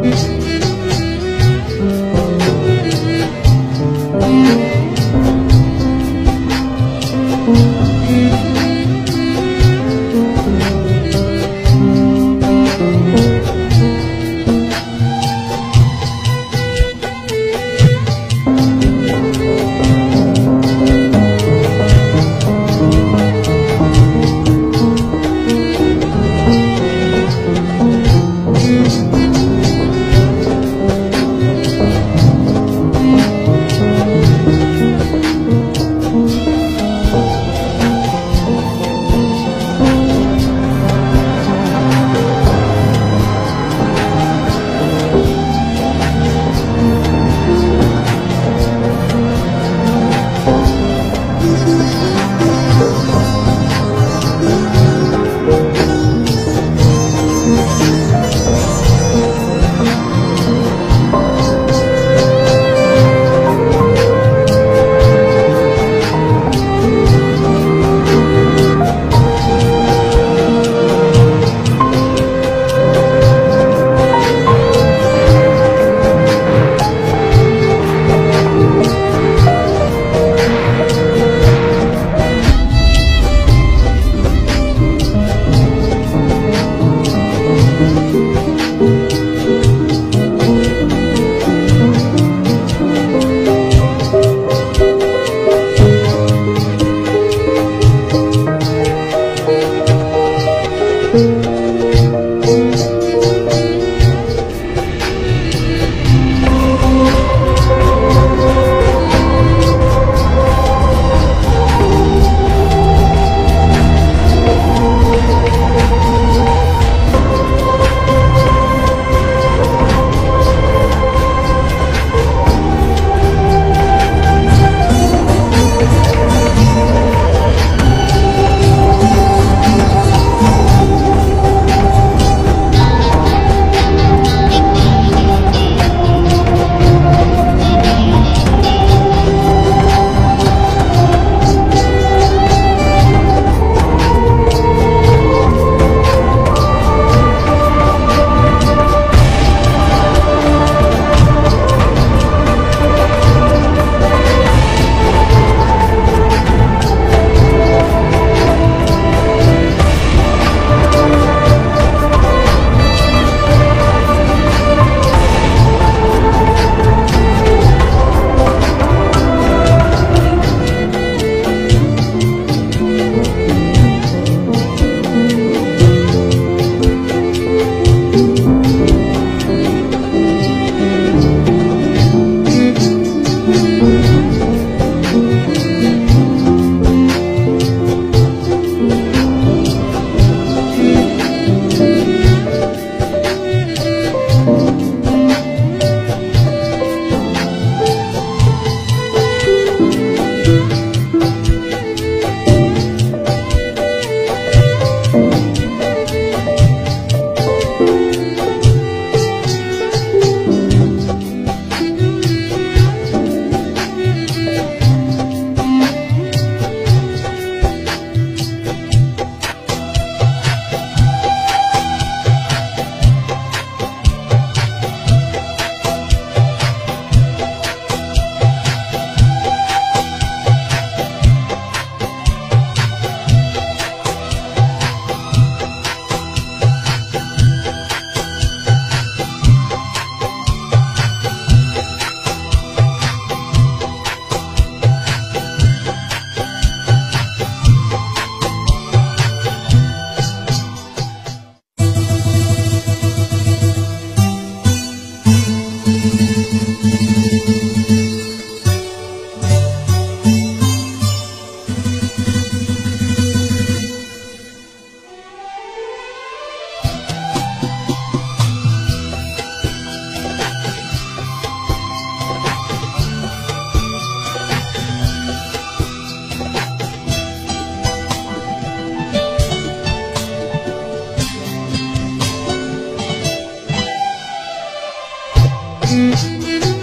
Thank Música